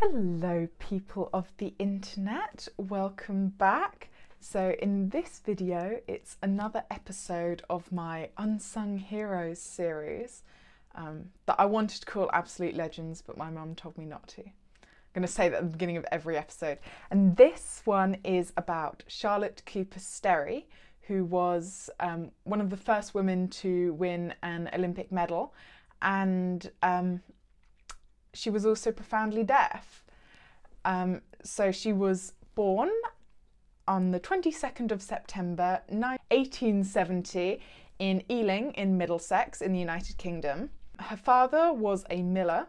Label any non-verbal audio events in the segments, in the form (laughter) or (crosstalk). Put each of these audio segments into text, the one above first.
Hello people of the internet, welcome back. So in this video it's another episode of my Unsung Heroes series um, that I wanted to call Absolute Legends but my mum told me not to. I'm going to say that at the beginning of every episode. And this one is about Charlotte Cooper Sterry who was um, one of the first women to win an Olympic medal and um, she was also profoundly deaf. Um, so she was born on the 22nd of September 1870 in Ealing in Middlesex in the United Kingdom. Her father was a miller,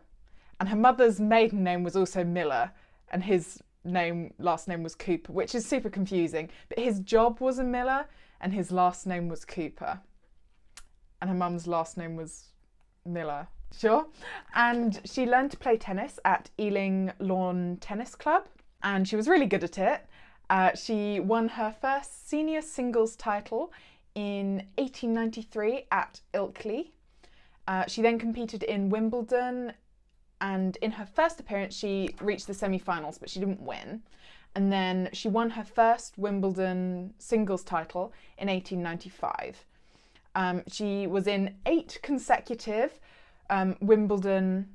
and her mother's maiden name was also Miller, and his name last name was Cooper, which is super confusing. But his job was a miller, and his last name was Cooper, and her mum's last name was Miller. Sure. And she learned to play tennis at Ealing Lawn Tennis Club, and she was really good at it. Uh, she won her first senior singles title in 1893 at Ilkley. Uh, she then competed in Wimbledon, and in her first appearance, she reached the semi finals, but she didn't win. And then she won her first Wimbledon singles title in 1895. Um, she was in eight consecutive um, Wimbledon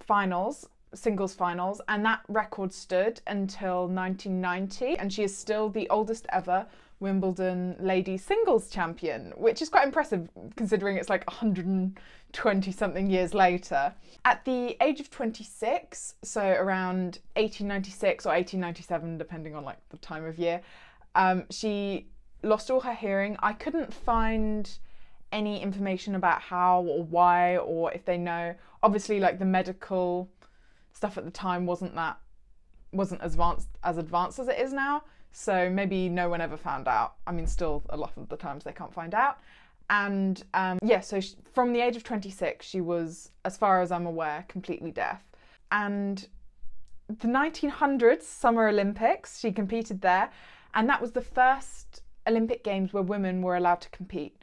finals, singles finals, and that record stood until 1990. And she is still the oldest ever Wimbledon ladies singles champion, which is quite impressive considering it's like 120 something years later. At the age of 26, so around 1896 or 1897, depending on like the time of year, um, she lost all her hearing. I couldn't find any information about how or why or if they know. Obviously, like the medical stuff at the time wasn't that wasn't as advanced as advanced as it is now. So maybe no one ever found out. I mean, still a lot of the times they can't find out. And um, yeah, so she, from the age of 26, she was, as far as I'm aware, completely deaf. And the 1900s Summer Olympics, she competed there, and that was the first Olympic Games where women were allowed to compete.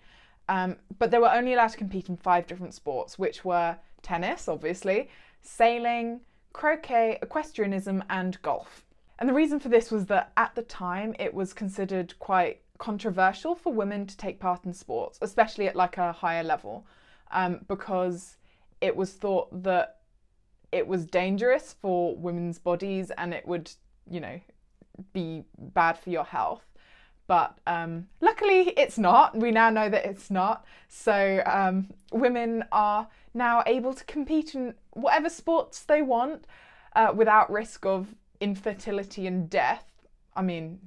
Um, but they were only allowed to compete in five different sports, which were tennis, obviously, sailing, croquet, equestrianism, and golf. And the reason for this was that at the time it was considered quite controversial for women to take part in sports, especially at like a higher level, um, because it was thought that it was dangerous for women's bodies and it would, you know, be bad for your health but um, luckily it's not. We now know that it's not. So um, women are now able to compete in whatever sports they want uh, without risk of infertility and death. I mean,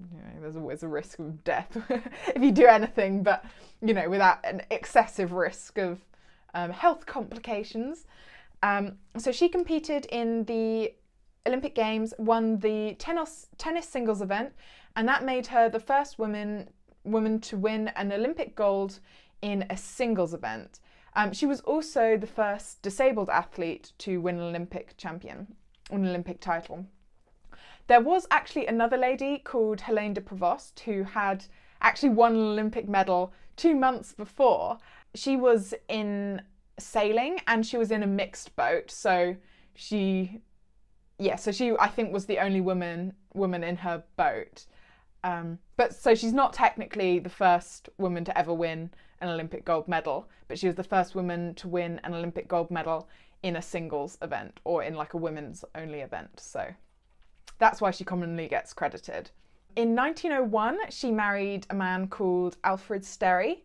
you know, there's always a risk of death (laughs) if you do anything, but you know, without an excessive risk of um, health complications. Um, so she competed in the Olympic Games, won the tennis tennis singles event, and that made her the first woman woman to win an Olympic gold in a singles event. Um, she was also the first disabled athlete to win an Olympic champion, an Olympic title. There was actually another lady called Helene de Provost who had actually won an Olympic medal two months before. She was in sailing and she was in a mixed boat, so she, yeah, so she I think was the only woman woman in her boat. Um, but so she's not technically the first woman to ever win an Olympic gold medal, but she was the first woman to win an Olympic gold medal in a singles event or in like a women's only event. So that's why she commonly gets credited. In 1901, she married a man called Alfred Sterry,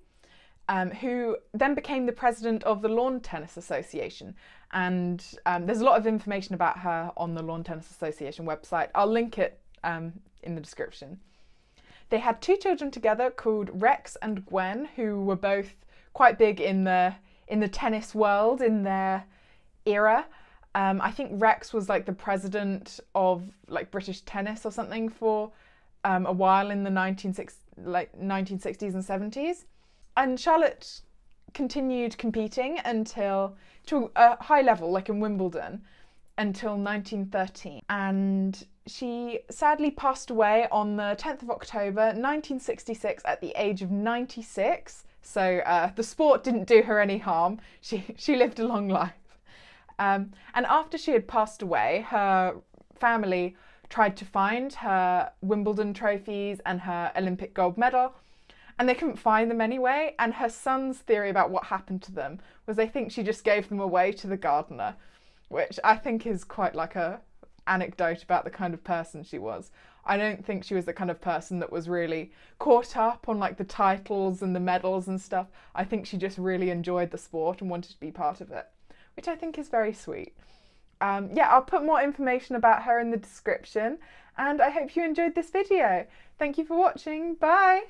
um, who then became the president of the Lawn Tennis Association. And um, there's a lot of information about her on the Lawn Tennis Association website. I'll link it um, in the description. They had two children together called Rex and Gwen, who were both quite big in the in the tennis world in their era. Um, I think Rex was like the president of like British tennis or something for um, a while in the 1960s, like 1960s and 70s. And Charlotte continued competing until to a high level, like in Wimbledon, until 1913. And she sadly passed away on the 10th of October 1966 at the age of 96. So uh, the sport didn't do her any harm. She, she lived a long life. Um, and after she had passed away, her family tried to find her Wimbledon trophies and her Olympic gold medal, and they couldn't find them anyway. And her son's theory about what happened to them was they think she just gave them away to the gardener, which I think is quite like a anecdote about the kind of person she was. I don't think she was the kind of person that was really caught up on like the titles and the medals and stuff. I think she just really enjoyed the sport and wanted to be part of it, which I think is very sweet. Um, yeah, I'll put more information about her in the description and I hope you enjoyed this video. Thank you for watching. Bye!